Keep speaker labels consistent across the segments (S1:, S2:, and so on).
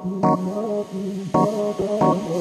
S1: Thank you.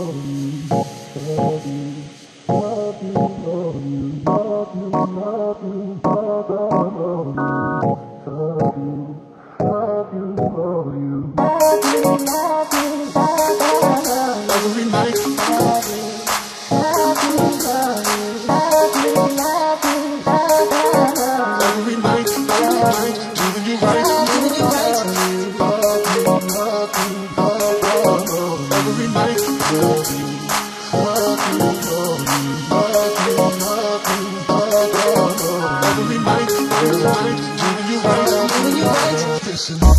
S2: right, doing you right, doing you right. Listen.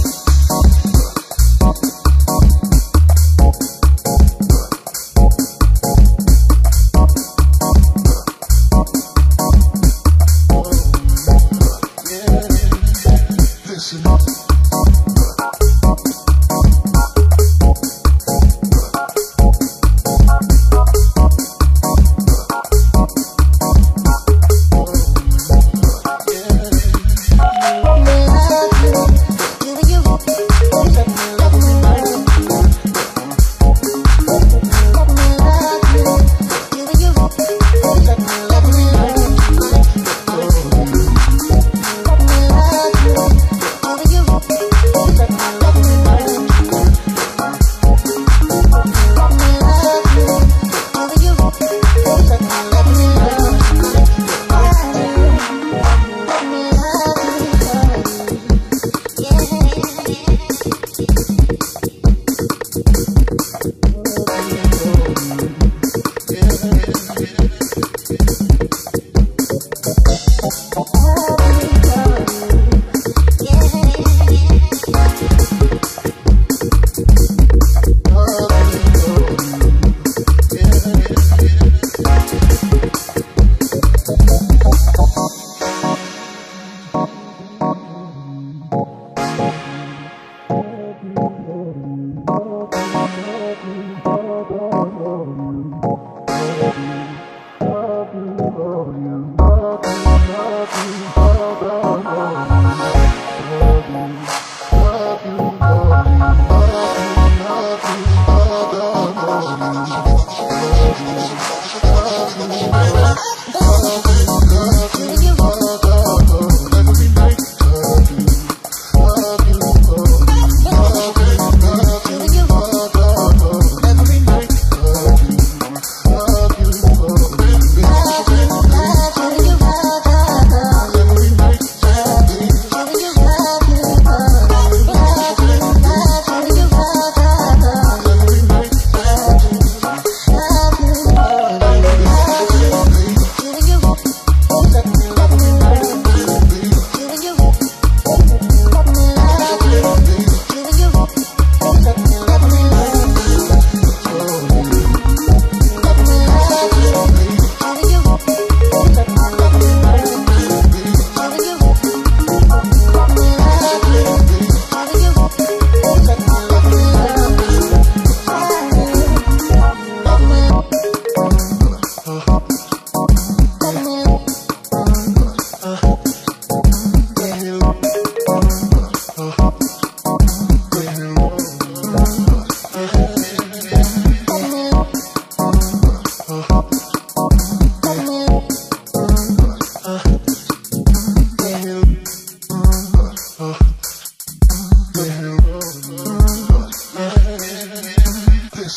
S1: Thank you.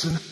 S2: Johnson.